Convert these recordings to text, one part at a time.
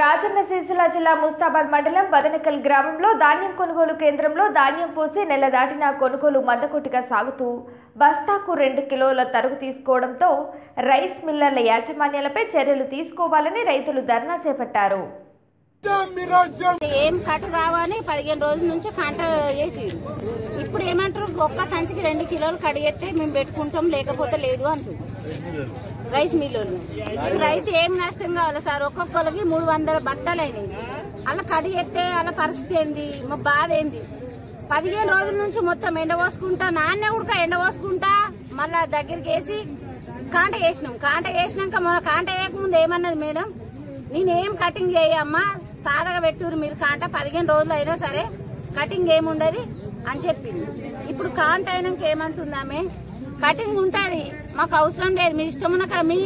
రాజన్న సిరిసిల్ల జిల్లా ముస్తాబాద్ మండలం బదనకల్ గ్రామంలో ధాన్యం కొనుగోలు కేంద్రంలో ధాన్యం పోసి నెల దాటిన కొనుగోలు మందకొట్టిగా సాగుతూ బస్తాకు రెండు కిలోల తరుగు తీసుకోవడంతో రైస్ మిల్లర్ల యాజమాన్యాలపై చర్యలు తీసుకోవాలని రైతులు ధర్నా చేపట్టారు. ఏం కట్ కావని పదిహేను రోజుల నుంచి కంట చేసి ఇప్పుడు ఏమంటారు? ఒక్క సంచికి రెండు కిలోలు కడిగేస్తే మేము పెట్టుకుంటాం లేకపోతే లేదు అంటుంది రైస్ మిల్లు రైతు ఏం నష్టం కావాలి సార్? ఒక్కొక్కరికి మూడు వందల బట్టలు అయినాయి. అలా ఎత్తే అలా పరిస్థితి ఏంది? మా బాధ ఏంది? పదిహేను రోజుల నుంచి మొత్తం ఎండ పోసుకుంటా నాన్నే ఉడక ఎండ పోసుకుంటా మళ్ళా దగ్గరికి వేసి కాంట వేసినాం. కాంట వేసినాక మన కాంట వేయకముందు ఏమన్నది మేడం? నేనేం కటింగ్ చేయమ్మా? తారగా పెట్టురు మీరు కాంట పదిహేను రోజులు అయినా సరే కటింగ్ ఏముండదు అని చెప్పింది ఇప్పుడు కాంట అయినాక ఏమంటుందామే? కటింగ్ ఉంటది. మాకు అవసరం లేదు. మీ ఇష్టం ఉన్న కాడ మీ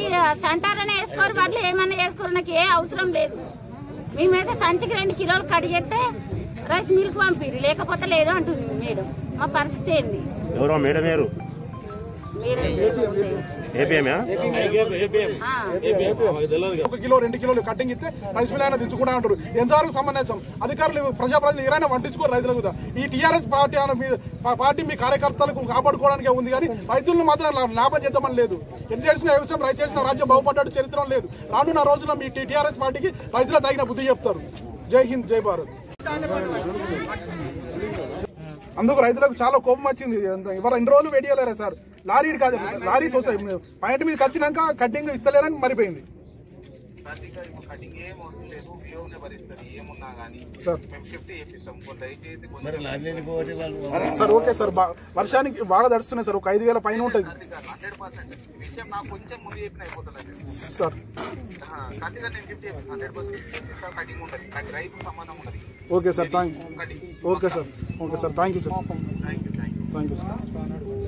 సెంటర్లోనే వేసుకోరు బట్టలు ఏమైనా వేసుకోరు నాకు ఏ అవసరం లేదు. మేమైతే సంచికి రెండు కిలోలు కడిగేస్తే రైస్ మిల్క్ పంపిరు లేకపోతే లేదు అంటుంది మేడం. మా పరిస్థితి ఏంది? ఎవరో మేడం ఒక కిలో రెండు కిలోలు కట్టింగ్ ఇస్తే రైస్ మిల్ అయినా దించుకుంటా అంటారు ఎంతవరకు సమంజసం? అధికారులు ప్రజాప్రతినిధులు ఎవరైనా వండించుకోరు రైతులకు. ఈ టీఆర్ఎస్ పార్టీ పార్టీ మీ కార్యకర్తలకు కాపాడుకోవడానికి ఉంది కానీ రైతులను మాత్రం లాభం చేద్దామని లేదు. ఎంత చేసిన వ్యవసాయం రైతు చేసిన రాజ్యం బాగుపడ్డాడు చరిత్ర లేదు. రానున్న రోజుల్లో మీ టీఆర్ఎస్ పార్టీకి రైతుల తగిన బుద్ధి చెప్తారు. జై హింద్ జై భారత్. అందుకు రైతులకు చాలా కోపం వచ్చింది. ఇవాళ ఎన్ని రోజులు వెయిట్ చేయలేరా సార్. లారీ కాదు లారీ సొసైటీ పాయింట్ మీద వచ్చినాక కట్టింగ్ ఇస్తలేరని మరిపోయింది. కటింగ్ సార్ ఓకే సార్ వర్షానికి బాగా తడుస్తున్నాయి సార్ ఒక ఐదు వేల పైన ఉంటుంది. Sir. Cutting okay sir thank cutting okay sir. Okay sir thank you sir thank you thank you thank you sir